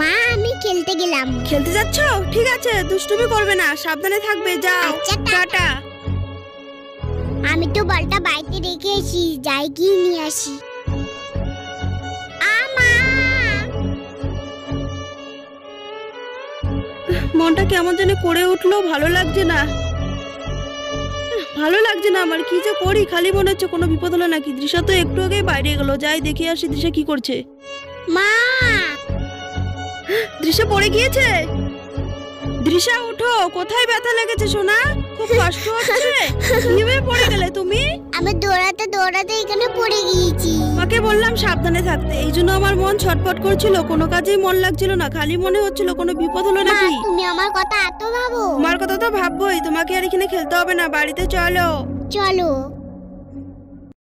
মা আমি খেলতে গেলাম। খেলতে যাচ্ছ? ঠিক আছে দুষ্টুমি করবে না সাবধানে থাকবে যাও। আচ্ছা, টাটা। টাটা। আমি তো বলটা বাড়িতে রেখে এসি যাই গিয়ে নিয়ে আসি। আমা মনটা কেমন যেন করে উঠল ভালো লাগছে না। ভালো লাগছে না আমার কি যে করি খালি মনে হচ্ছে কোনো বিপদ হলো নাকি? দৃশ্য তো একটু আগেই বাইরে গেল যাই দেখে আসি দৃশ্য কি করছে। মা দৃশ্য পড়ে গিয়েছে? দৃশা উঠো কোথায় ব্যথা লেগেছে সোনা? খুব কষ্ট হচ্ছে। কীভাবে পড়ে গেলে তুমি? আমি দৌড়াতে দৌড়াতে এখানে পড়ে গিয়েছি। মাকে বললাম সাবধানে থাকতে। এই জন্য আমার মন ছটফট করছিল। কোনো কাজেই মন লাগছিল না। খালি মনে হচ্ছিল কোনো বিপদ হলো নাকি? তুমি আমার কথা এত ভাবো? আমার কথা তো ভাববোই। তোমাকে আর এখানে খেলতে হবে না। বাড়িতে চলো। চলো।